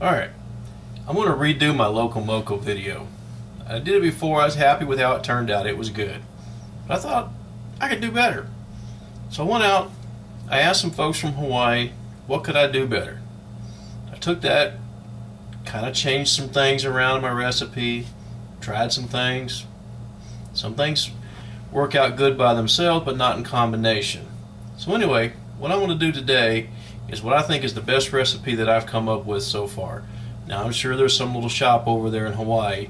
Alright, I'm going to redo my Loco Moco video. I did it before, I was happy with how it turned out, it was good. But I thought I could do better. So I went out, I asked some folks from Hawaii, what could I do better? I took that, kind of changed some things around in my recipe, tried some things. Some things work out good by themselves, but not in combination. So anyway, what I want to do today is what I think is the best recipe that I've come up with so far. Now I'm sure there's some little shop over there in Hawaii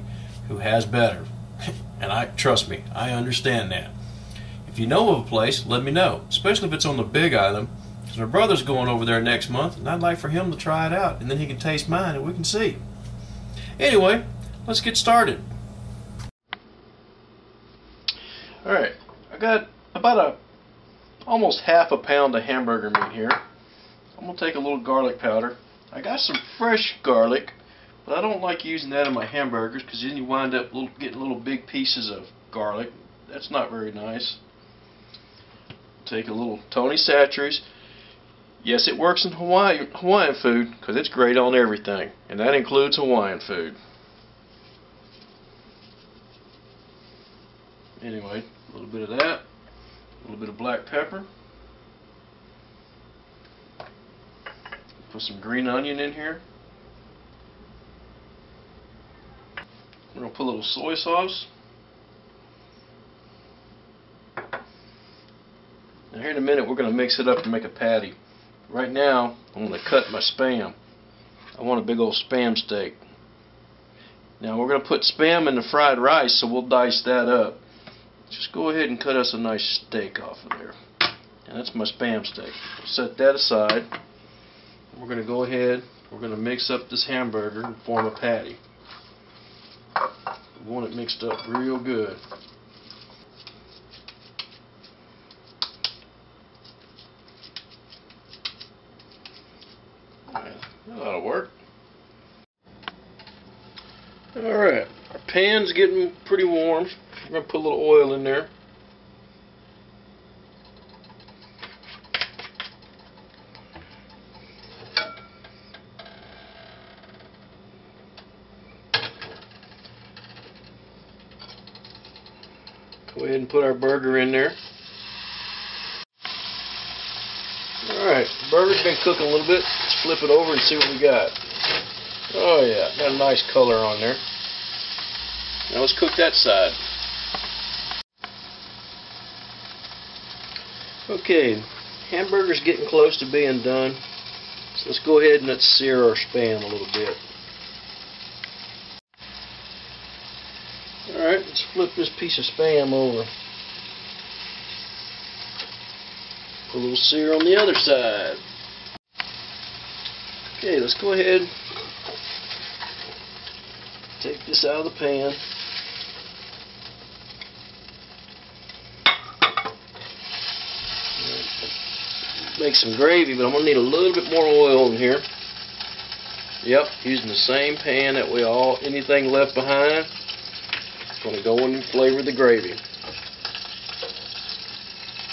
who has better. and I trust me, I understand that. If you know of a place, let me know, especially if it's on the Big Island, because my brother's going over there next month, and I'd like for him to try it out, and then he can taste mine, and we can see. Anyway, let's get started. Alright, I got about a almost half a pound of hamburger meat here. I'm going to take a little garlic powder. I got some fresh garlic, but I don't like using that in my hamburgers because then you wind up little, getting little big pieces of garlic. That's not very nice. Take a little Tony Chachere's. Yes, it works in Hawaii, Hawaiian food because it's great on everything, and that includes Hawaiian food. Anyway, a little bit of that, a little bit of black pepper. Put some green onion in here. We're going to put a little soy sauce. Now here in a minute we're going to mix it up to make a patty. Right now I'm going to cut my spam. I want a big old spam steak. Now we're going to put spam in the fried rice so we'll dice that up. Just go ahead and cut us a nice steak off of there. And that's my spam steak. Set that aside we're going to go ahead, we're going to mix up this hamburger and form a patty. We want it mixed up real good. that'll work. Alright, our pan's getting pretty warm. We're going to put a little oil in there. Go ahead and put our burger in there. Alright, burger's been cooking a little bit. Let's flip it over and see what we got. Oh yeah, got a nice color on there. Now let's cook that side. Okay, hamburger's getting close to being done. So let's go ahead and let's sear our spam a little bit. Alright, let's flip this piece of spam over. Put a little sear on the other side. Okay, let's go ahead take this out of the pan. Make some gravy, but I'm going to need a little bit more oil in here. Yep, using the same pan that we all, anything left behind, going to go and flavor the gravy.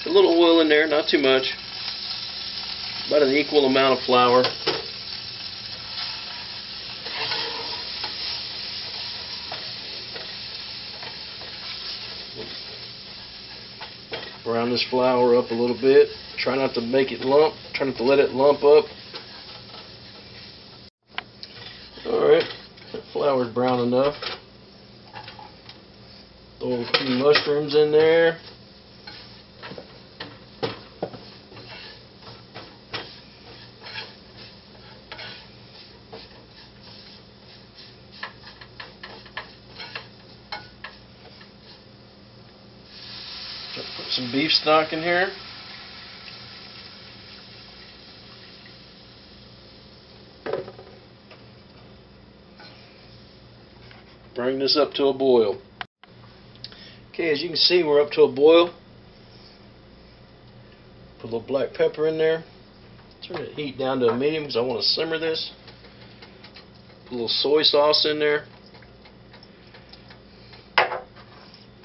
A little oil in there, not too much. About an equal amount of flour. Brown this flour up a little bit. Try not to make it lump. Try not to let it lump up. Alright, that flour's brown enough. Throw a few mushrooms in there. Put some beef stock in here. Bring this up to a boil. Okay, as you can see, we're up to a boil. Put a little black pepper in there. Turn the heat down to a medium because I want to simmer this. Put a little soy sauce in there.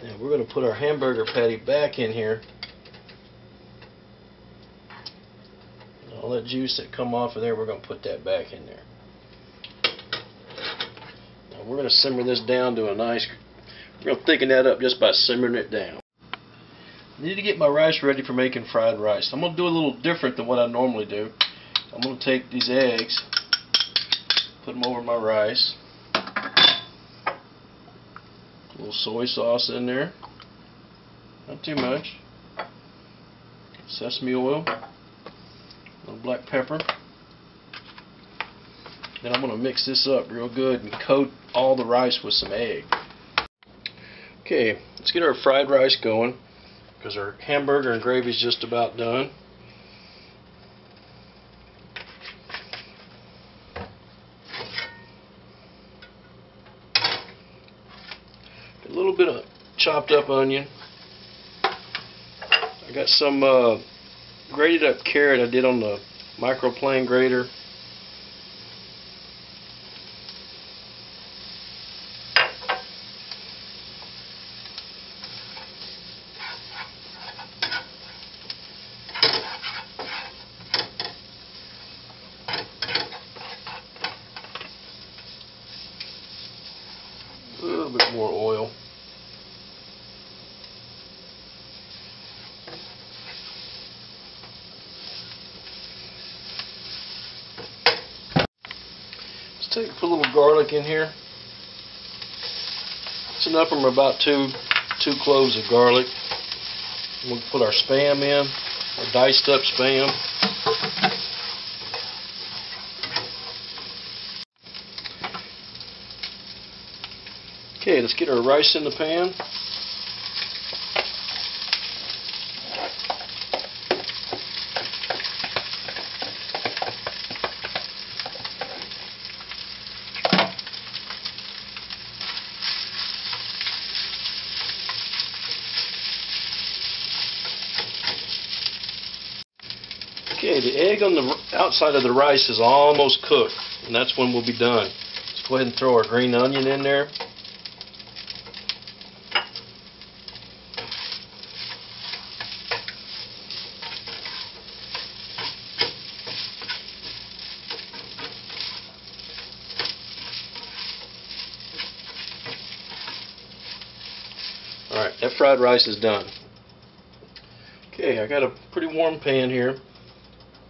And we're going to put our hamburger patty back in here. All that juice that come off of there, we're going to put that back in there. Now we're going to simmer this down to a nice, to thicken that up just by simmering it down. I need to get my rice ready for making fried rice. I'm going to do a little different than what I normally do. I'm going to take these eggs, put them over my rice, a little soy sauce in there, not too much, sesame oil, a little black pepper. Then I'm going to mix this up real good and coat all the rice with some egg. Okay, let's get our fried rice going because our hamburger and gravy is just about done. A little bit of chopped up onion. I got some uh, grated up carrot I did on the microplane grater. A little bit more oil. Let's take put a little garlic in here. It's enough from about two two cloves of garlic. We'll put our spam in, our diced up spam. Okay, let's get our rice in the pan. Okay, the egg on the outside of the rice is almost cooked, and that's when we'll be done. Let's go ahead and throw our green onion in there. Alright, that fried rice is done. Okay, I got a pretty warm pan here.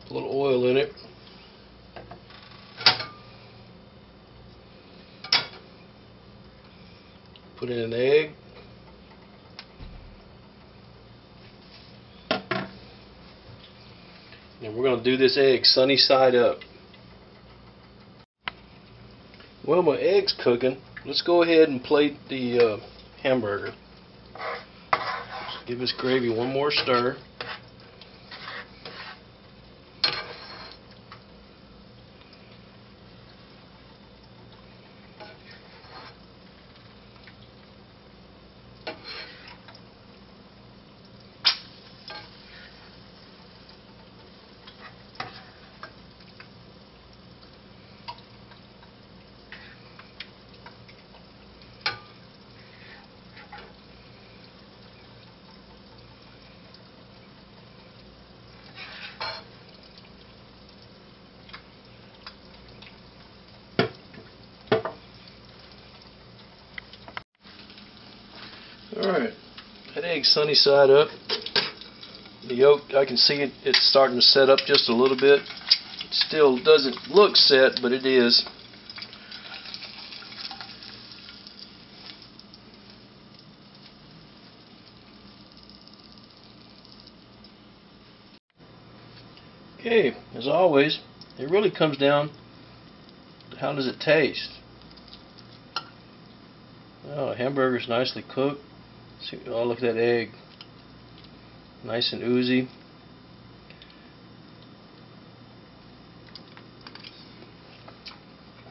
A little oil in it. Put in an egg. And we're going to do this egg sunny side up. Well, my egg's cooking. Let's go ahead and plate the uh, hamburger. Give this gravy one more stir. Alright, that egg sunny side up. The yolk, I can see it, it's starting to set up just a little bit. It still doesn't look set, but it is. Okay, as always, it really comes down to how does it taste. Oh, hamburger's nicely cooked. See, oh, look at that egg. Nice and oozy.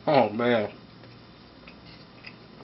Oh, man.